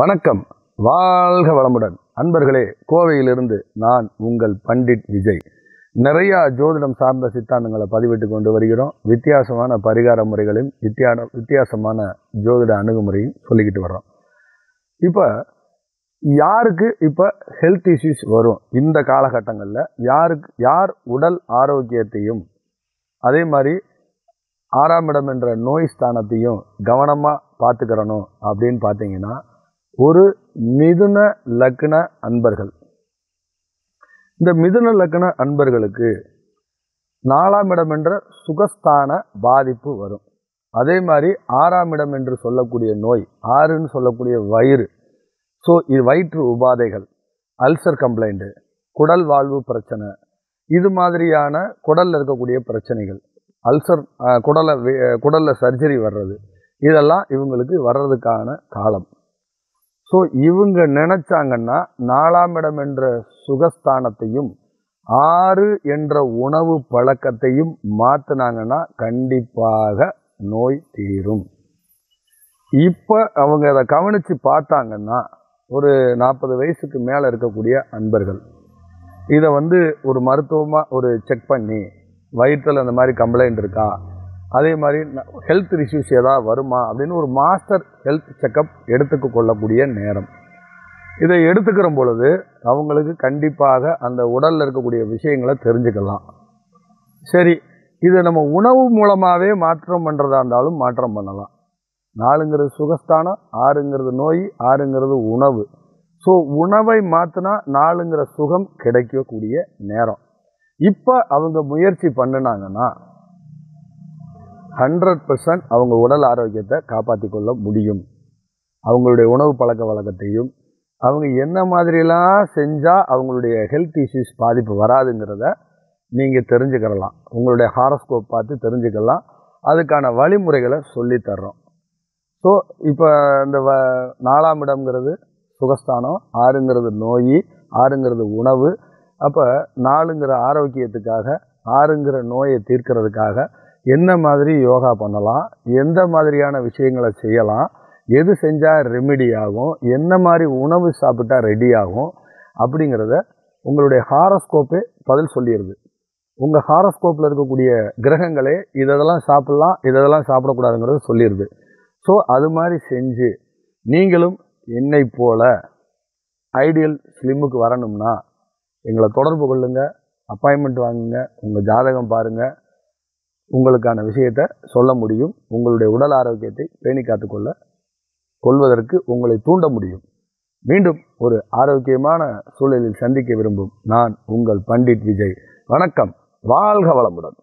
வணக்கம். வாழ்க வளமுடன். அன்பர்களே கோவையிலிருந்து நான் உங்கள் பண்டிட் விஜய். நிறையா ஜோதிடம் சார்ந்த சித்தாந்தங்களை பதிவிட்டு கொண்டு வருகிறோம். வித்தியாசமான பரிகார முறைகளையும் வித்தியான வித்தியாசமான ஜோதிட அணுகுமுறையும் சொல்லிக்கிட்டு வர்றோம். இப்போ யாருக்கு இப்போ ஹெல்த் இஷ்யூஸ் வரும்? இந்த காலகட்டங்களில் யாருக்கு யார் உடல் ஆரோக்கியத்தையும் அதே மாதிரி ஆறாம் இடம் என்ற நோய் ஸ்தானத்தையும் கவனமாக பார்த்துக்கிறணும் அப்படின்னு பார்த்தீங்கன்னா ஒரு மிதுன லக்ன அன்பர்கள். இந்த மிதுன லக்ன அன்பர்களுக்கு நாலாம் இடம் என்ற சுகஸ்தான பாதிப்பு வரும். அதே மாதிரி ஆறாம் இடம் என்று சொல்லக்கூடிய நோய் ஆறுன்னு சொல்லக்கூடிய வயிறு. ஸோ இது வயிற்று உபாதைகள் அல்சர் கம்ப்ளைண்ட்டு குடல் வாழ்வு பிரச்சனை இது மாதிரியான குடலில் இருக்கக்கூடிய பிரச்சனைகள். அல்சர் குடலை குடலில் சர்ஜரி வர்றது இதெல்லாம் இவங்களுக்கு வர்றதுக்கான காலம். ஸோ இவங்க நினச்சாங்கன்னா நாலாம் இடம் என்ற சுகஸ்தானத்தையும் ஆறு என்ற உணவு பழக்கத்தையும் மாற்றினாங்கன்னா கண்டிப்பாக நோய் தீரும். இப்போ அவங்க அதை கவனித்து பார்த்தாங்கன்னா ஒரு நாற்பது வயசுக்கு மேலே இருக்கக்கூடிய அன்பர்கள் இதை வந்து ஒரு மருத்துவமாக ஒரு செக் பண்ணி வயிற்றில் அந்த மாதிரி கம்ப்ளைண்ட் இருக்கா? அதே மாதிரி ஹெல்த் இஷ்யூஸ் ஏதாவது வருமா அப்படின்னு ஒரு மாஸ்டர் ஹெல்த் செக்கப் எடுத்துக்க கொள்ளக்கூடிய நேரம். இதை எடுத்துக்கிற பொழுது அவங்களுக்கு கண்டிப்பாக அந்த உடலில் இருக்கக்கூடிய விஷயங்களை தெரிஞ்சுக்கலாம். சரி இதை நம்ம உணவு மூலமாகவே மாற்றம் பண்ணுறதா இருந்தாலும் மாற்றம் பண்ணலாம். நாலுங்கிறது சுகஸ்தானம் ஆறுங்கிறது நோய் ஆறுங்கிறது உணவு. ஸோ உணவை மாற்றினா நாலுங்கிற சுகம் கிடைக்கக்கூடிய நேரம். இப்போ அவங்க முயற்சி பண்ணினாங்கன்னா ஹண்ட்ரட் பர்சன்ட் அவங்க உடல் ஆரோக்கியத்தை காப்பாற்றி கொள்ள முடியும். அவங்களுடைய உணவு பழக்க வழக்கத்தையும் அவங்க என்ன மாதிரிலாம் செஞ்சால் அவங்களுடைய ஹெல்த் இஷ்யூஸ் பாதிப்பு வராதுங்கிறத நீங்கள் தெரிஞ்சுக்கிறலாம். உங்களுடைய ஹாரோஸ்கோப் பார்த்து தெரிஞ்சுக்கலாம். அதுக்கான வழிமுறைகளை சொல்லித்தர்றோம். ஸோ இப்போ இந்த வ நாலாம் இடம்ங்கிறது சுகஸ்தானம் ஆறுங்கிறது நோய் ஆறுங்கிறது உணவு. அப்போ நாலுங்கிற ஆரோக்கியத்துக்காக ஆறுங்கிற நோயை தீர்க்கிறதுக்காக என்ன மாதிரி யோகா பண்ணலாம் எந்த மாதிரியான விஷயங்களை செய்யலாம் எது செஞ்சால் ரெமெடி ஆகும் என்ன மாதிரி உணவு சாப்பிட்டா ரெடி ஆகும் அப்படிங்கிறத உங்களுடைய ஹாரஸ்கோப்பே பதில் சொல்லிடுது உங்கள் ஹாரஸ்கோப்பில் இருக்கக்கூடிய கிரகங்களே இதெல்லாம் சாப்பிட்லாம் இதெல்லாம் சாப்பிடக்கூடாதுங்கிறத சொல்லிடுது ஸோ அது மாதிரி செஞ்சு நீங்களும் என்னை போல ஐடியல் ஸ்லிம்முக்கு வரணும்னா எங்களை தொடர்பு கொள்ளுங்கள் அப்பாயின்மெண்ட் வாங்குங்க உங்கள் ஜாதகம் பாருங்கள் உங்களுக்கான விஷயத்தை சொல்ல முடியும். உங்களுடைய உடல் ஆரோக்கியத்தை பேணி காத்துக்கொள்ள கொள்வதற்கு உங்களை தூண்ட முடியும். மீண்டும் ஒரு ஆரோக்கியமான சூழலில் சந்திக்க விரும்பும் நான் உங்கள் பண்டிட் விஜய். வணக்கம். வாழ்க வளமுடன்.